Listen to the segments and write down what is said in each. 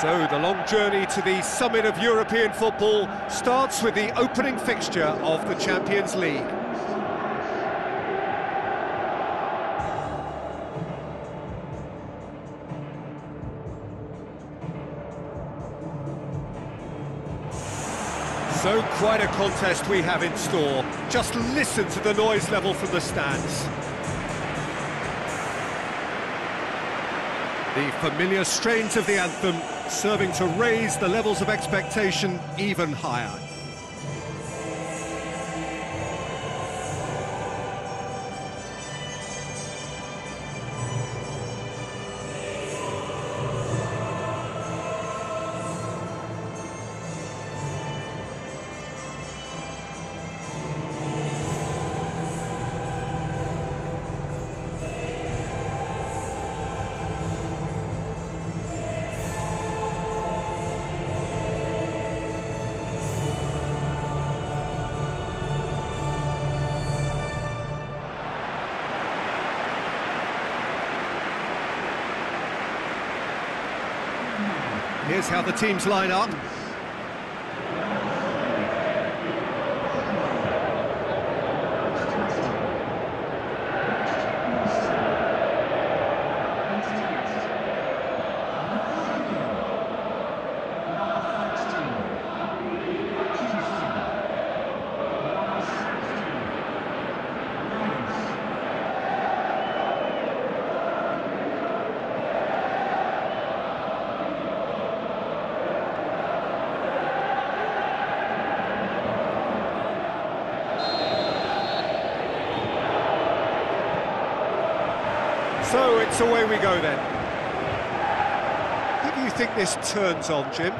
So the long journey to the summit of European football starts with the opening fixture of the Champions League. So quite a contest we have in store. Just listen to the noise level from the stands. The familiar strains of the anthem serving to raise the levels of expectation even higher. Here's how the teams line up. So it's away we go then. Who do you think this turns on, Jim?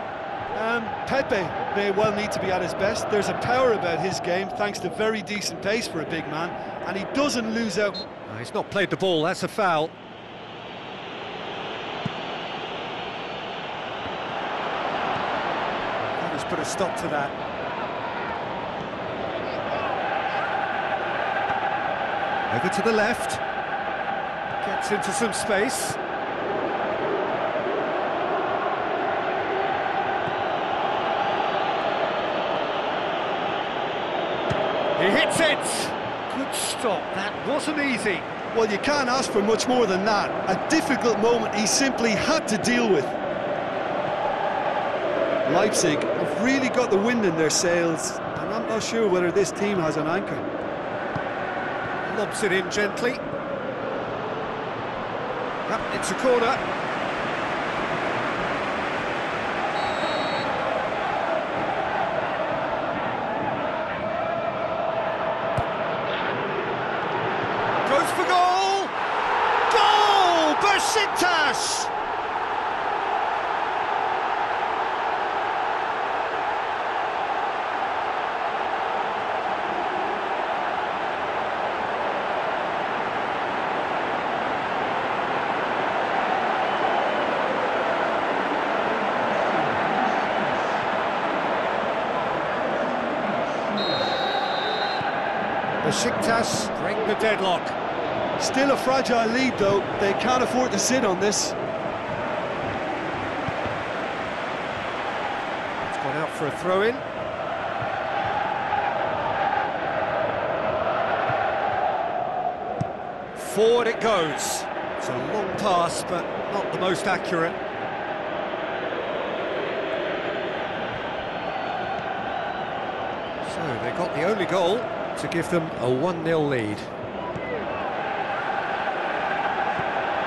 Um, Pepe may well need to be at his best. There's a power about his game, thanks to very decent pace for a big man, and he doesn't lose out. Oh, he's not played the ball, that's a foul. He's put a stop to that. Over to the left. Gets into some space. He hits it! Good stop, that wasn't easy. Well, you can't ask for much more than that. A difficult moment he simply had to deal with. Leipzig have really got the wind in their sails, and I'm not sure whether this team has an anchor. Lobs it in gently. It's a corner. Goes for goal! Goal! Besiktas! Besiktas break the deadlock. Still a fragile lead, though. They can't afford to sit on this. It's gone out for a throw-in. Forward it goes. It's a long pass, but not the most accurate. So they got the only goal to give them a 1-0 lead.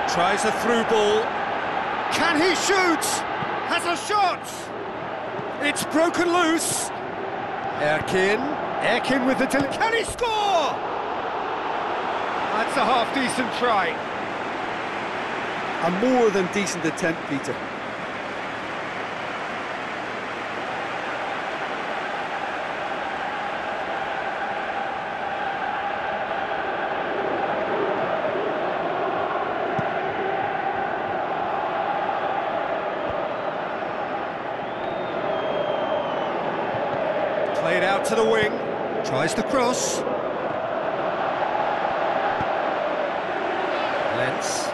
Tries a through ball. Can he shoot? Has a shot! It's broken loose. Erkin. Erkin with the... Del Can he score? That's a half-decent try. A more than decent attempt, Peter. Played out to the wing. Tries to cross. Lens.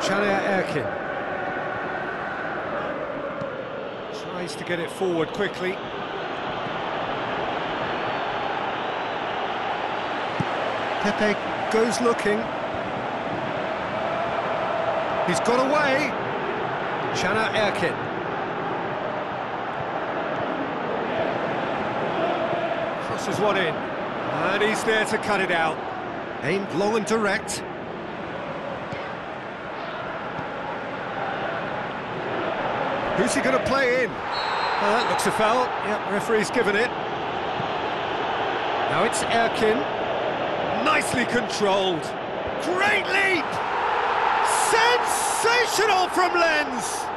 Erkin. Tries to get it forward quickly. Pepe goes looking. He's got away. Caner Erkin. Crosses one in. And he's there to cut it out. Aimed long and direct. Who's he going to play in? That looks a foul. Yep, referee's given it. Now it's Erkin. Nicely controlled. Great leap! Sensational from Lens!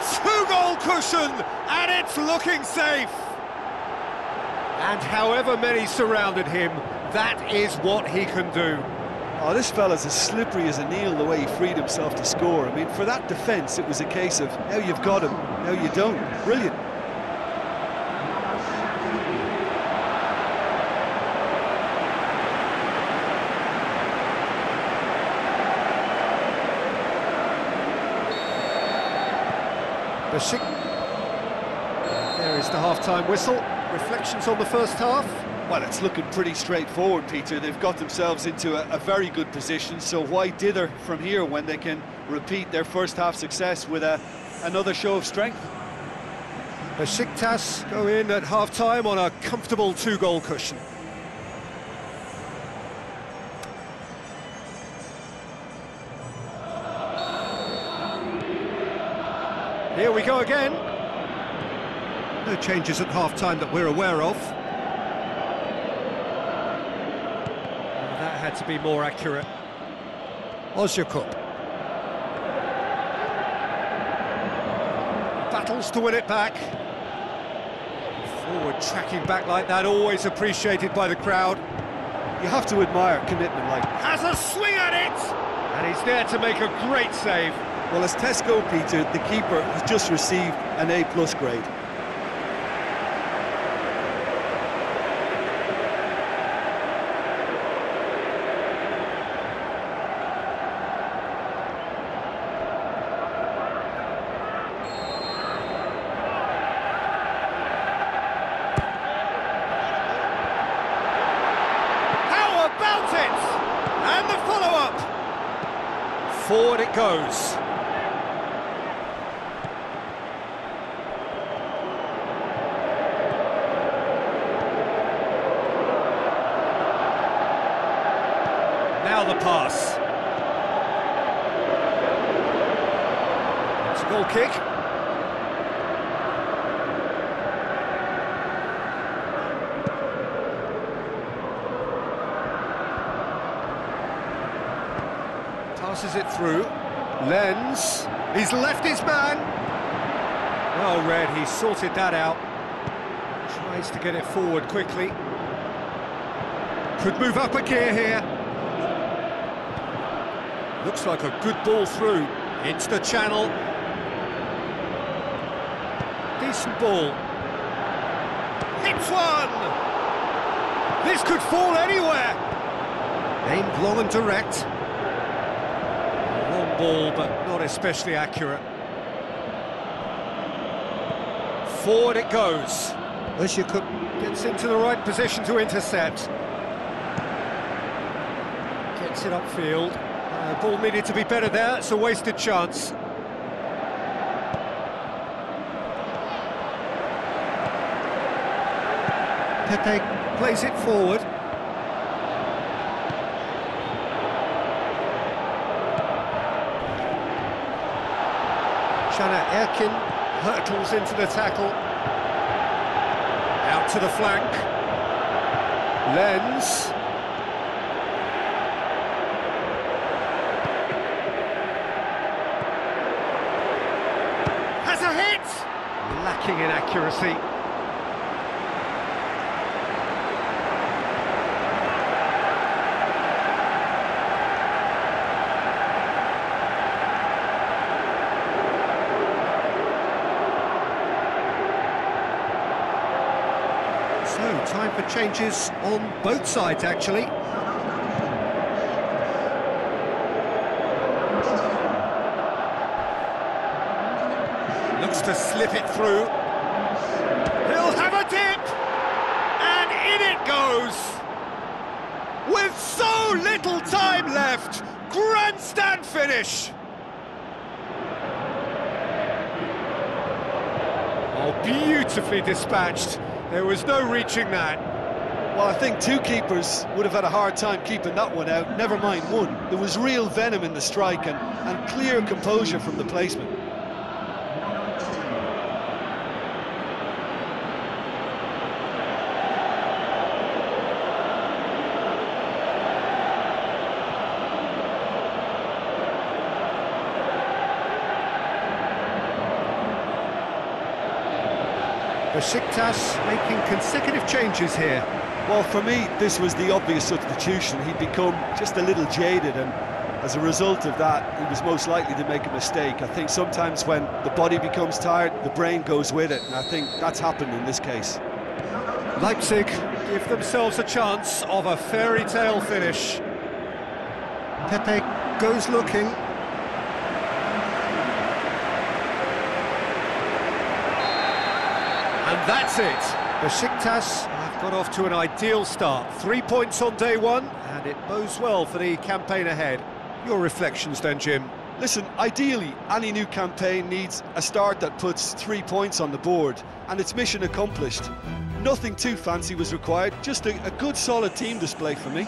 Two-goal cushion, and it's looking safe! And however many surrounded him, that is what he can do. Oh, this fella's as slippery as a nail the way he freed himself to score. I mean, for that defence, it was a case of now you've got him, now you don't. Brilliant. Besiktas. There is the half-time whistle. Reflections on the first half? Well, it's looking pretty straightforward, Peter. They've got themselves into a, a, very good position, so why dither from here when they can repeat their first half success with a, another show of strength? Besiktas go in at half-time on a comfortable two-goal cushion. Here we go again. No changes at half-time that we're aware of. That had to be more accurate. Ozyakup. Battles to win it back. Forward tracking back like that, always appreciated by the crowd. You have to admire commitment like Has a swing at it! And he's there to make a great save. Well, as Tesco, Peter, the keeper has just received an A-plus grade. How about it? And the follow-up. Forward it goes. Now the pass. It's a goal kick. Passes it through. Lens. He's left his man. Well read, he sorted that out. Tries to get it forward quickly. Could move up a gear here. Looks like a good ball through. Into the channel. Decent ball. Hits one! This could fall anywhere! Aimed long and direct. Long ball, but not especially accurate. Forward it goes. Ozyakup gets into the right position to intercept. Gets it upfield. Uh, ball needed to be better there, it's a wasted chance. Pepe plays it forward. Caner Erkin hurtles into the tackle. Out to the flank. Lens. Has a hit! Lacking in accuracy. changes on both sides, actually. Looks to slip it through. He'll have a dip! And in it goes! With so little time left, grandstand finish! Oh, beautifully dispatched. There was no reaching that. Well, I think two keepers would have had a hard time keeping that one out, never mind one. There was real venom in the strike and, and clear composure from the placement. Besiktas making consecutive changes here. Well, for me, this was the obvious substitution. He'd become just a little jaded, and as a result of that, he was most likely to make a mistake. I think sometimes when the body becomes tired, the brain goes with it, and I think that's happened in this case. Leipzig give themselves a chance of a fairy tale finish. Pepe goes looking. And that's it. Besiktas got off to an ideal start. Three points on day one, and it bodes well for the campaign ahead. Your reflections then, Jim? Listen, ideally, any new campaign needs a start that puts three points on the board, and it's mission accomplished. Nothing too fancy was required, just a, a good solid team display for me.